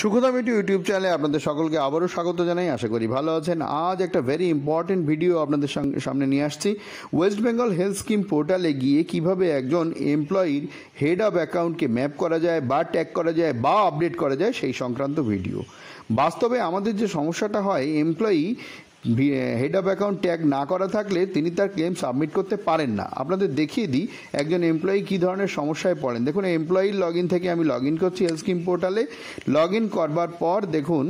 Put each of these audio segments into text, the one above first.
Sukhada me too YouTube চ্যানেলে আপনাদের সকলকে আবারও স্বাগত জানাই। আশা করি ভালো আছেন। আজ একটা ভেরি ইম্পর্টেন্ট ভিডিও আপনাদের সামনে নিয়ে আসছি। ওয়েস্ট বেঙ্গল হেলথ স্কিম পোর্টালে গিয়ে কীভাবে একজন এমপ্লয়ির হেড অফ অ্যাকাউন্টকে ম্যাপ করা যায় বা ট্যাগ করা যায় বা আপডেট করা যায় সেই সংক্রান্ত ভিডিও বাস্তবে আমাদের যে সমস্যাটা হয় employee head of account tag না করা থাকলে তিনি তার ক্লেম সাবমিট করতে পারেন না। আপনাদের দেখিয়ে দিই একজন এমপ্লয়ি কী ধরনের সমস্যায় পড়েন। দেখুন এমপ্লয়ির লগ ইন থেকে আমি লগ ইন করছি হেলথ স্কিম পোর্টালে লগ ইন করবার পর দেখুন,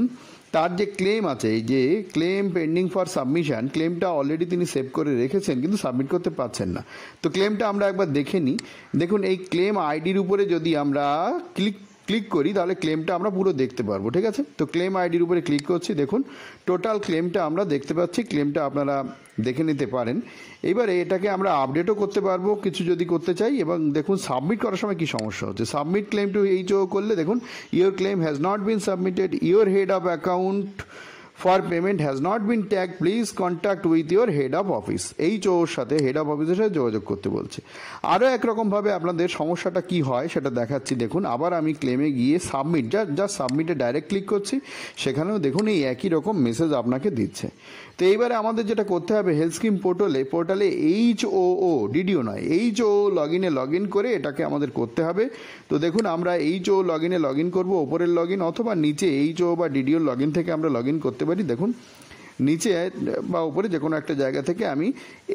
তার যে ক্লেম আছে যে ক্লেম পেন্ডিং ফর সাবমিশন ক্লেমটা অলরেডি তিনি সেভ করে রেখেছেন, কিন্তু সাবমিট করতে পারছেন না। তো ক্লেমটা আমরা একবার দেখে নিই। দেখুন, এই ক্লেম আইডির উপরে যদি আমরা ক্লিক ক্লিক করি, তাহলে ক্লেমটা আমরা পুরো দেখতে পারব, ঠিক আছে? তো ক্লেম আইডির উপরে ক্লিক করছি, দেখুন টোটাল ক্লেমটা আমরা দেখতে পাচ্ছি ক্লেমটা আপনারা দেখে নিতে পারেন। এবারে এটাকে আমরা আপডেটও করতে পারব, কিছু যদি করতে চাই, এবং দেখুন সাবমিট করার সময় কি সমস্যা হচ্ছে? Submit claim to H O করলে, দেখুন your claim has not been submitted your head of account for payment has not been tag please contact with your head of office H ওর সাথে হেড অফ অফিসের সাথে যোগাযোগ করতে বলছে। আরও একরকমভাবে আপনাদের সমস্যাটা কি হয় সেটা দেখাচ্ছি। দেখুন, আবার আমি ক্লেমে গিয়ে সাবমিট যা যা সাবমিটে ডাইরেক্ট ক্লিক করছি। সেখানেও দেখুন, এই একই রকম মেসেজ আপনাকে দিচ্ছে। তো এইবারে আমাদের যেটা করতে হবে হেলথ স্কিম পোর্টালে পোর্টালে এইচ ও ও ডিডিও নয় এইচ ও লগ ইনে লগ ইন করে এটাকে আমাদের করতে হবে। তো দেখুন, আমরা এইচ ও লগ ইনে লগ ইন করব, ওপরের লগ ইন অথবা নিচে এইচ ও বা ডিডিও লগ ইন থেকে আমরা লগ ইন করতে পারি দেখুন, নিচে বা উপরে যে কোনো একটা জায়গা থেকে আমি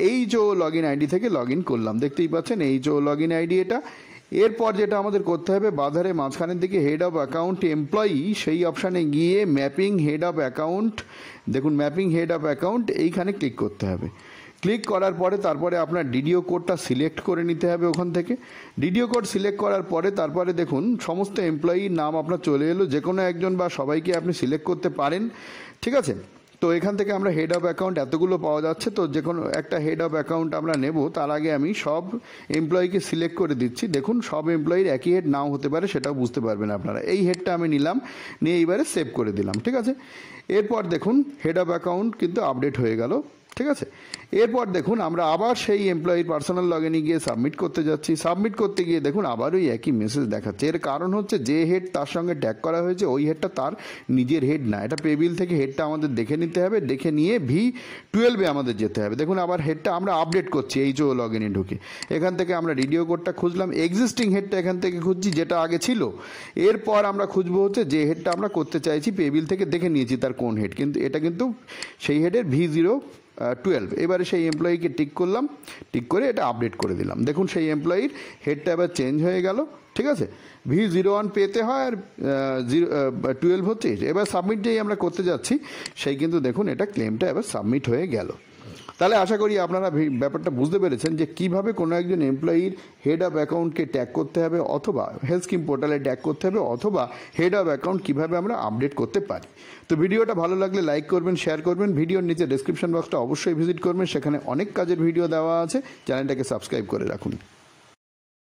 এই ও লগ ইন আইডি থেকে লগ ইন করলাম। দেখতেই পাচ্ছেন, এই ও লগ ইন আইডি এটা এরপর যেটা আমাদের করতে হবে বাধারে মাঝখানের দিকে হেড অফ অ্যাকাউন্ট এমপ্লয়ি সেই অপশানে গিয়ে ম্যাপিং হেড অফ অ্যাকাউন্ট দেখুন ম্যাপিং হেড অফ অ্যাকাউন্ট এইখানে ক্লিক করতে হবে। ক্লিক করার পরে তারপরে আপনার ডিডিও কোডটা সিলেক্ট করে নিতে হবে ওখান থেকে। ডিডিও কোড সিলেক্ট করার পরে তারপরে দেখুন সমস্ত এমপ্লয়ির নাম আপনার চলে এলো যে কোনো একজন বা সবাইকে আপনি সিলেক্ট করতে পারেন, ঠিক আছে? তো এখান থেকে আমরা হেড অফ অ্যাকাউন্ট এতগুলো পাওয়া যাচ্ছে, তো যে কোনো একটা হেড অফ অ্যাকাউন্ট আমরা নেব, তার আগে আমি সব এমপ্লয়িকে সিলেক্ট করে দিচ্ছি। দেখুন, সব এমপ্লয়ির একই হেড নাও হতে পারে, সেটাও বুঝতে পারবেন আপনারা। এই হেডটা আমি নিলাম, নিয়ে এইবারে সেভ করে দিলাম, ঠিক আছে? এরপর দেখুন হেড অফ অ্যাকাউন্ট কিন্তু আপডেট হয়ে গেল। ঠিক আছে? এরপর দেখুন, আমরা আবার সেই এমপ্লয়ির পার্সোনাল লগ ইনে গিয়ে সাবমিট করতে যাচ্ছি। সাবমিট করতে গিয়ে দেখুন আবার ওই একই মেসেজ দেখাচ্ছে। এর কারণ হচ্ছে, যে হেড তার সঙ্গে ট্যাগ করা হয়েছে, ওই হেডটা তার নিজের হেড না। এটা পেবিল থেকে হেডটা আমাদের দেখে নিতে হবে, দেখে নিয়ে ভি টুয়েলভে আমাদের যেতে হবে। দেখুন, আবার হেডটা আমরা আপডেট করছি এইচ ও লগ ইনে ঢুকে। এখান থেকে আমরা রেডিও কোডটা খুঁজলাম। এক্সিস্টিং হেডটা এখান থেকে খুঁজছি, যেটা আগে ছিল। এরপর আমরা খুঁজবো হচ্ছে, যে হেডটা আমরা করতে চাইছি পেবিল থেকে দেখে নিয়েছি তার কোন হেড কিন্তু এটা কিন্তু সেই হেডের ভি জিরো টুয়েলভ এবারে সেই এমপ্লয়িকে টিক করলাম। টিক করে এটা আপডেট করে দিলাম। দেখুন সেই এমপ্লয়ির হেডটা এবার চেঞ্জ হয়ে গেল, ঠিক আছে? ভি জিরো ওয়ান পেতে হয় আর জিরো টুয়েলভ হচ্ছে। এবার সাবমিট যেই আমরা করতে যাচ্ছি, সেই কিন্তু দেখুন এটা ক্লেমটা এবার সাবমিট হয়ে গেল। তাহলে আশা করি আপনারা ব্যাপারটা বুঝতে পেরেছেন যে কীভাবে কোনো একজন এমপ্লয়ির হেড অফ অ্যাকাউন্টকে ট্যাগ করতে হবে অথবা হেলথ স্কিম পোর্টালে ট্যাগ করতে হবে অথবা হেড অফ অ্যাকাউন্ট কীভাবে আমরা আপডেট করতে পারি। তো ভিডিওটা ভালো লাগলে লাইক করবেন শেয়ার করবেন। ভিডিওর নিচে ডিসক্রিপশন বক্সটা অবশ্যই ভিজিট করবেন। সেখানে অনেক কাজের ভিডিও দেওয়া আছে। চ্যানেলটাকে সাবস্ক্রাইব করে রাখুন।